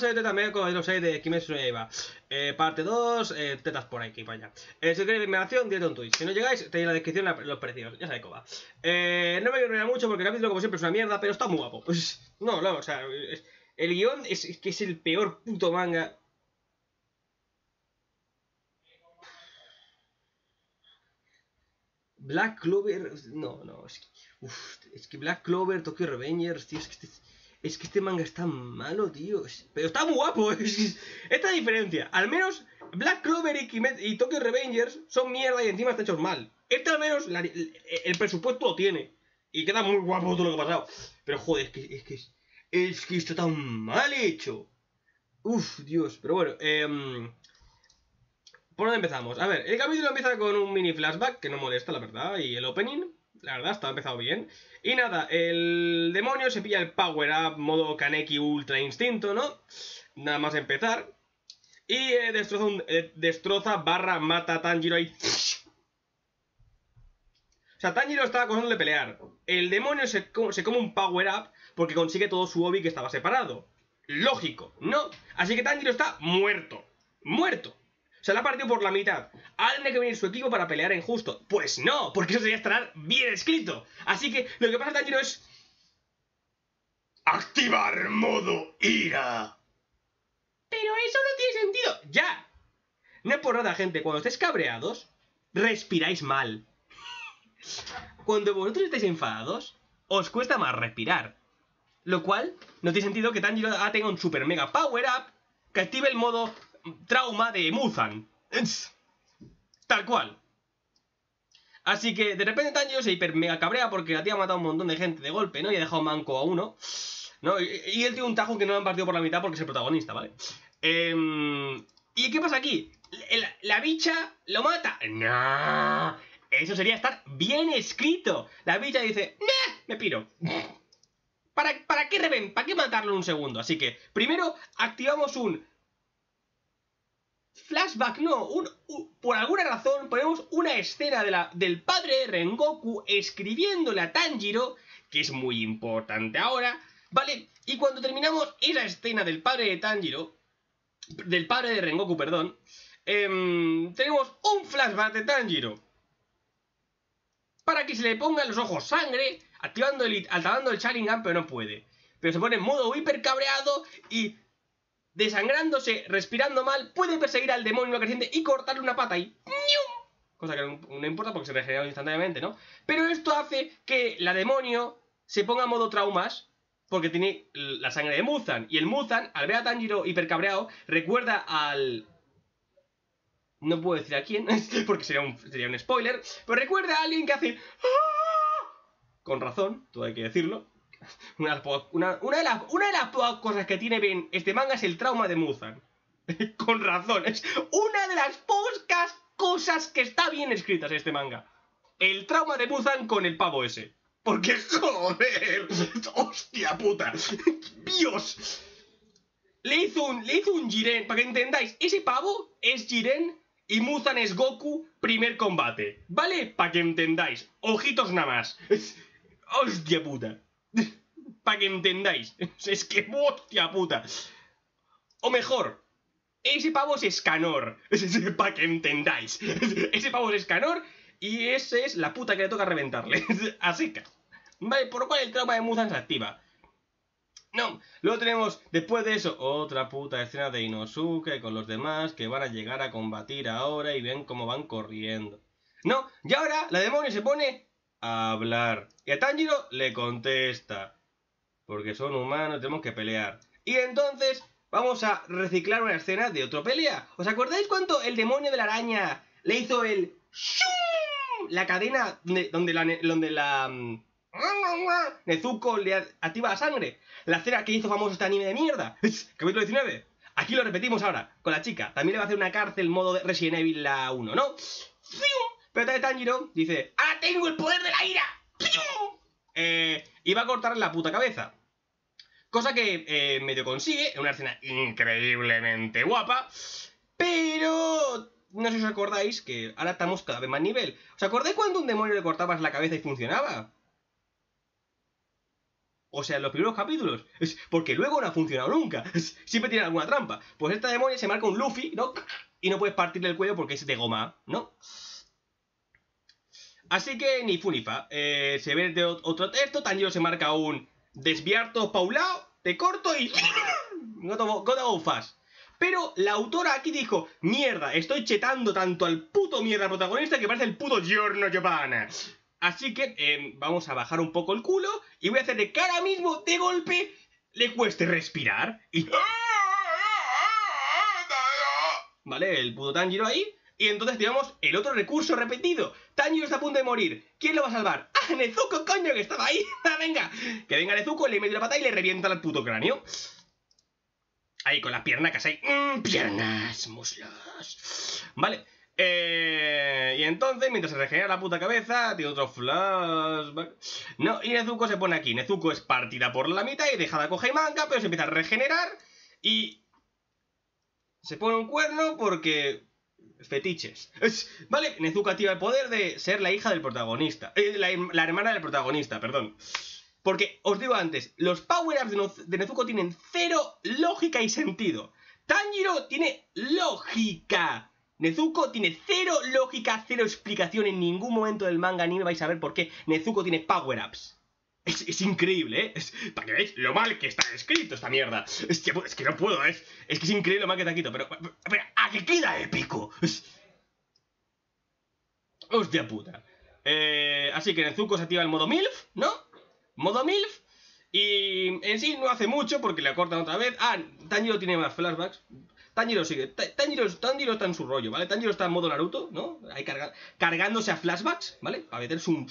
teta meco de los 6 de Kimetsu no Yaiba. Eh, parte 2, eh, tetas por aquí para allá. Eh, si queréis información, directo en Twitch. Si no llegáis, tenéis en la descripción los precios. Ya sabéis cómo va. Eh, no me a enrollar mucho porque el capítulo, como siempre, es una mierda, pero está muy guapo. Pues, no, no, o sea, el guion es, que es el peor puto manga. Black Clover. No, no, es que. Es que Black Clover, Tokyo Revengers, tío, es que este, es que este manga es tan malo, tío. pero está muy guapo. es- es- esta diferencia. Al menos Black Clover y, Tokyo Revengers son mierda y encima están hechos mal. Este al menos el, presupuesto lo tiene. Y queda muy guapo todo lo que ha pasado. Pero joder, es que es que, es, que está tan mal hecho. Uf, Dios. Pero bueno, em, ¿Por dónde empezamos? A ver, el capítulo empieza con un mini flashback que no molesta, la verdad, y el opening, la verdad, está empezado bien. Y nada, el demonio se pilla el power up modo Kaneki Ultra Instinto, ¿no? Nada más empezar. Y eh, destroza, eh, destroza barra mata a Tanjiro ahí. O sea, Tanjiro acosando de pelear. El demonio se, se come un power up porque consigue todo su hobby que estaba separado. Lógico, ¿no? Así que Tanjiro está muerto. Muerto. Se la ha partido por la mitad. Ahora tiene que venir su equipo para pelear en justo. Pues no, porque eso sería estar bien escrito. Así que lo que pasa, Tanjiro, es. Activar modo ira. Pero eso no tiene sentido. Ya. No es por nada, gente. Cuando estéis cabreados, respiráis mal. Cuando vosotros estáis enfadados, os cuesta más respirar. Lo cual no tiene sentido que Tanjiro tenga un super mega power up que active el modo trauma de Muzan. Tal cual. Así que de repente Tanjiro se hiper mega cabrea porque la tía ha matado a un montón de gente de golpe, ¿no? Y ha dejado manco a uno. ¿No? Y, y él tiene un tajo que no lo han partido por la mitad porque es el protagonista, ¿vale? Em, ¿Y qué pasa aquí? La, bicha lo mata. No. Eso sería estar bien escrito. La bicha dice, "Nah, me piro. ¿Para, ¿Para qué reven? ¿Para qué matarlo en un segundo? Así que, primero activamos un flashback, no, por alguna razón ponemos una escena de la, del padre de Rengoku escribiéndole a Tanjiro, que es muy importante ahora, ¿vale? Y cuando terminamos esa escena del padre de Tanjiro, del padre de Rengoku, perdón, em, tenemos un flashback de Tanjiro. Para que se le pongan los ojos sangre, activando el, activando el Sharingan, pero no puede. Pero se pone en modo hiper cabreado y desangrándose, respirando mal, puede perseguir al demonio creciente y cortarle una pata y ¡ñum! Cosa que no, no importa porque se regenera instantáneamente, ¿no? Pero esto hace que la demonio se ponga en modo traumas porque tiene la sangre de Muzan. Y el Muzan, al ver a Tanjiro hipercabreado, recuerda al... No puedo decir a quién, porque sería un, sería un spoiler, pero recuerda a alguien que hace... ¡Ah! Con razón, todo hay que decirlo. Una de, las pocas- una- cosas que tiene bien este manga es el trauma de Muzan. Con razón, es una de las pocas cosas que está bien escritas este manga. El trauma de Muzan con el pavo ese. Porque, joder, hostia puta, Dios. Le hizo le hizo un Jiren, para que entendáis, ese pavo es Jiren y Muzan es Goku, primer combate. ¿Vale? Para que entendáis. Ojitos nada más. Hostia puta. Para que entendáis. Es que hostia puta. O mejor, ese pavo es Escanor. Para que entendáis. Ese pavo es Escanor y ese es la puta que le toca reventarle. A secas. Vale, por lo cual el trauma de Muzan se activa. No, luego tenemos, después de eso, otra puta escena de Inosuke con los demás que van a llegar a combatir ahora y ven cómo van corriendo. No, y ahora la demonio se pone a hablar. Y a Tanjiro le contesta. Porque son humanos, tenemos que pelear. Y entonces vamos a reciclar una escena de otra pelea. ¿Os acordáis cuando el demonio de la araña le hizo el... ¡shum! La cadena de- donde Donde la mm, Nezuko le activa la sangre. La escena que hizo famoso este anime de mierda. Capítulo 19. Aquí lo repetimos ahora, con la chica. También le va a hacer una cárcel modo de Resident Evil la 1, ¿no? ¡Fium! Pero Tanjiro dice, ¡Ah, tengo el poder de la ira! Eh, y va a cortarle la puta cabeza. Cosa que eh, medio consigue, en una escena increíblemente guapa. Pero no sé si os acordáis que ahora estamos cada vez más nivel. ¿Os acordáis cuando un demonio le cortabas la cabeza y funcionaba? O sea, en los primeros capítulos. Porque luego no ha funcionado nunca. siempre tiene alguna trampa. Pues esta demonia se marca un Luffy, ¿no? Y no puedes partirle el cuello porque es de goma, ¿no? Así que ni fu ni fa. Eh, se ve de otro texto. Tanjiro se marca un desviar todo paulado, te corto y. Gotta go fast. Pero la autora aquí dijo, mierda, estoy chetando tanto al puto mierda protagonista que parece el puto Giorno Giovanna. Así que eh, vamos a bajar un poco el culo y voy a hacer de que ahora mismo, de golpe, le cueste respirar. Y... ¿Vale? El puto Tanjiro ahí. Y entonces digamos el otro recurso repetido. Tanjiro está a punto de morir. ¿Quién lo va a salvar? ¡Ah, Nezuko, coño, que estaba ahí! Ah, venga! Que venga Nezuko, le mete la pata y le revienta el puto cráneo. Ahí con las piernas, ahí. Mm, piernas, muslos. Vale. Eh, y entonces, mientras se regenera la puta cabeza, tiene otro flashback. No, y Nezuko se pone aquí. Nezuko es partida por la mitad y dejada con Jaimanga, pero se empieza a regenerar y. Se pone un cuerno porque. Fetiches. vale, Nezuko activa el poder de ser la hija del protagonista. Eh, la hermana del protagonista, perdón. Porque, os digo antes, los power-ups de, Nezuko tienen cero lógica y sentido. Tanjiro tiene lógica. Nezuko tiene cero lógica, cero explicación en ningún momento del manga, ni me vais a ver por qué Nezuko tiene power-ups. Es, increíble, ¿eh? Para que veáis lo mal que está escrito esta mierda. Es que, no puedo, es, es que es increíble lo mal que está escrito, pero, pero ¿a qué queda épico? Hostia puta. Eh, así que Nezuko se activa el modo MILF, ¿no? modo MILF. Y en sí no hace mucho porque le cortan otra vez. Ah, Tanjiro tiene más flashbacks. Tanjiro sigue. Tanjiro, está en su rollo, ¿vale? Tanjiro está en modo Naruto, ¿no? Ahí cargándose a flashbacks, ¿vale? Para meterse un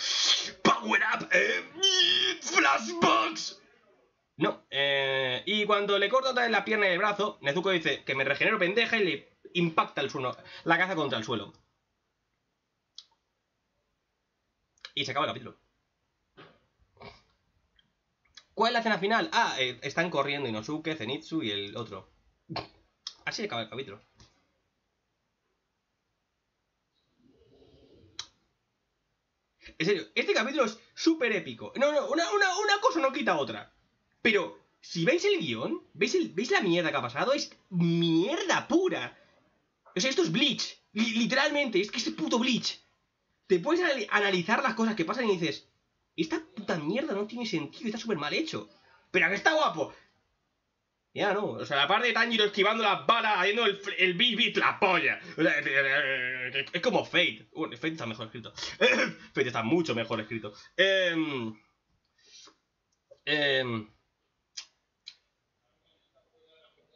power up. Eh, flashbacks. No. Eh, y cuando le corta otra vez la pierna y el brazo, Nezuko dice que me regenero pendeja y le impacta el suelo, la caza contra el suelo. Y se acaba el capítulo. ¿Cuál es la escena final? Ah, eh, están corriendo Inosuke, Zenitsu y el otro. Así acaba el capítulo. En serio, este capítulo es súper épico. No, no, una, cosa no quita otra. Pero, si veis el guion, ¿veis, ¿veis la mierda que ha pasado? Es mierda pura. O sea, esto es Bleach. literalmente, es que es puto Bleach. Te puedes analizar las cosas que pasan y dices, esta puta mierda no tiene sentido, está súper mal hecho. Pero que está guapo. Ya no, o sea, la parte de Tanjiro esquivando las balas, haciendo el, el beat la polla. es como Fate. Bueno, Fate está mejor escrito. Fate está mucho mejor escrito. Eh, eh,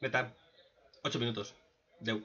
Meta. 8 minutos. Deu.